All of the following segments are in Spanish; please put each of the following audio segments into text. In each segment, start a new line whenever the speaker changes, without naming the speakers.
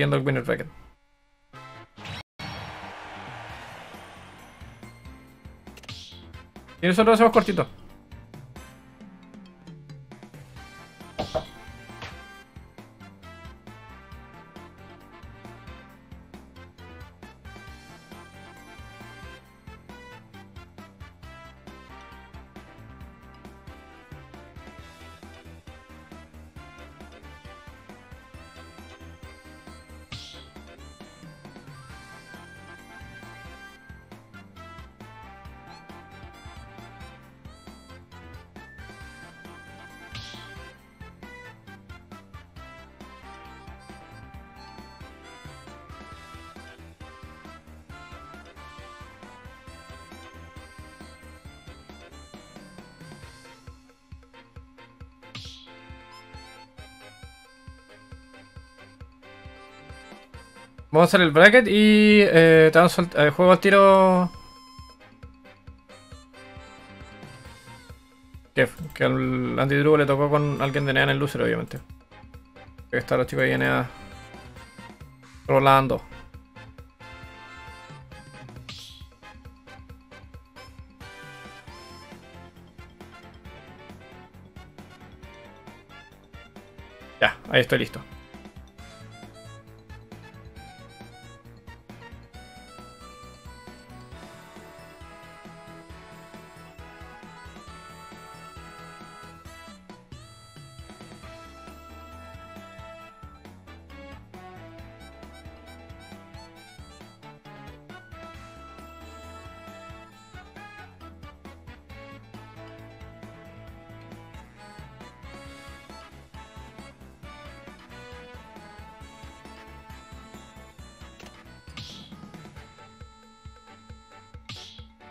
Viendo el winner bracket. Y nosotros hacemos cortito. Vamos a hacer el bracket y eh, te eh, juego al tiro. Que, que al Drew le tocó con alguien de NEA en el loser, obviamente. Que están los chicos de NEA rolando. Ya, ahí estoy listo.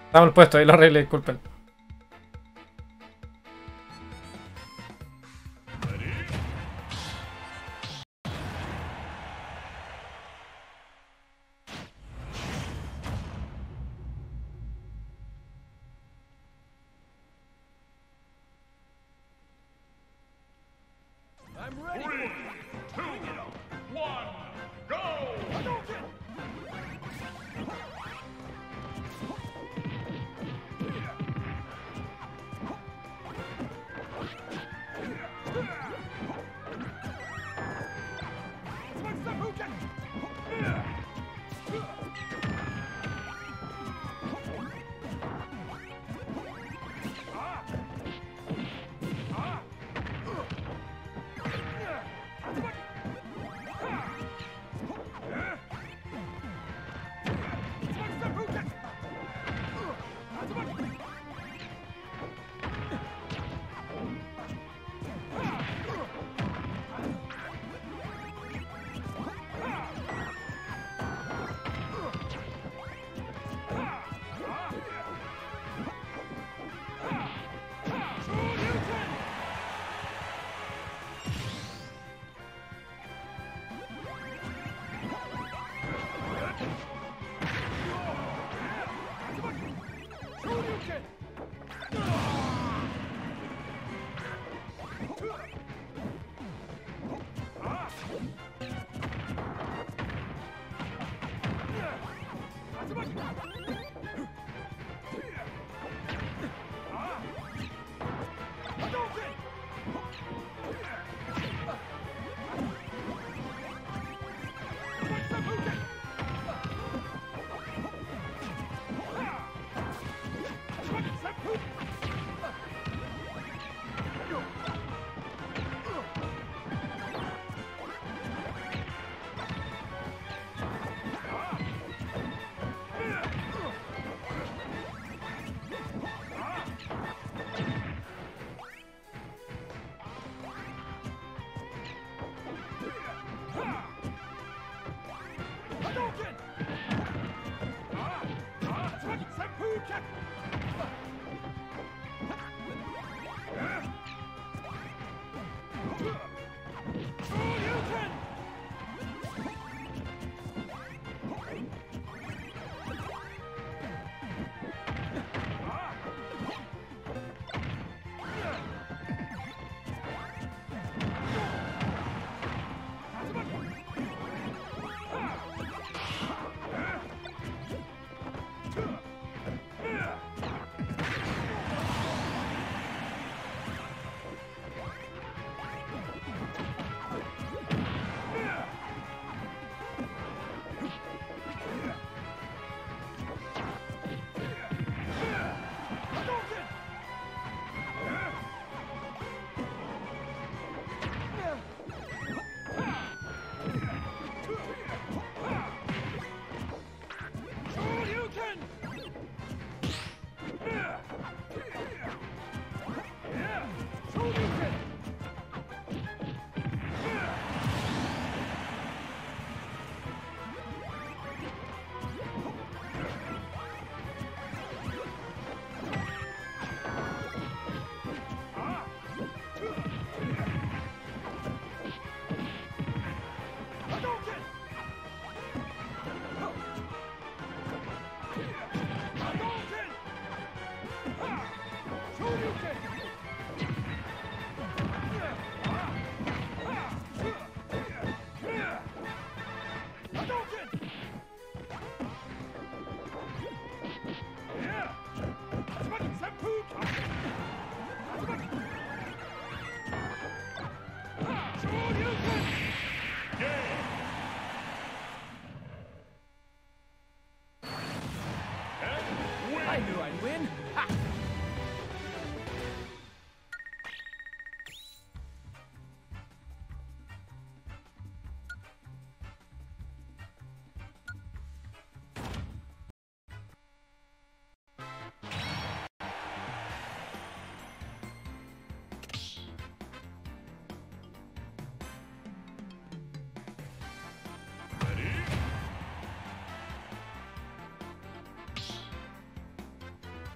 Está mal puesto, ahí lo arreglé, disculpen. One. Check!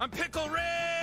I'm Pickle Rick!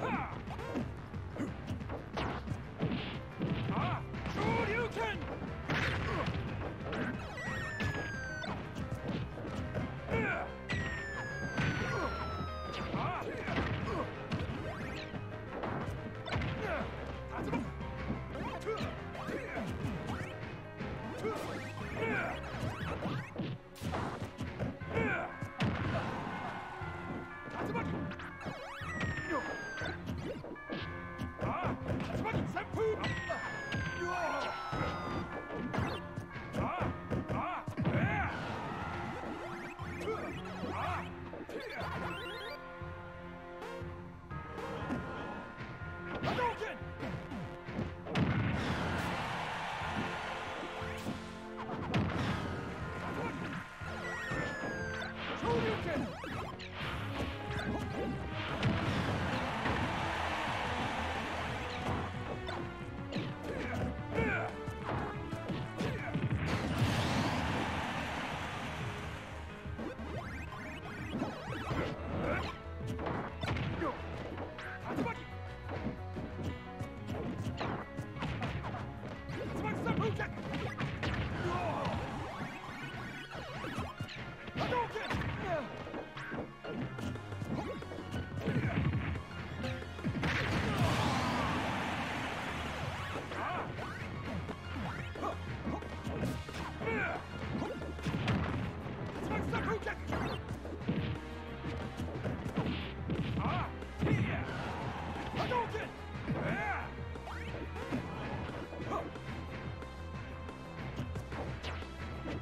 back. Hadouken!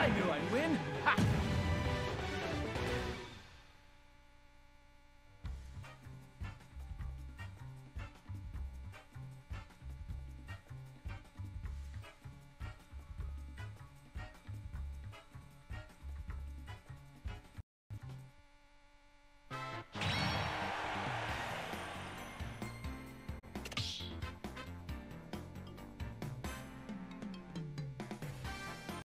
I knew I'd win! Ha!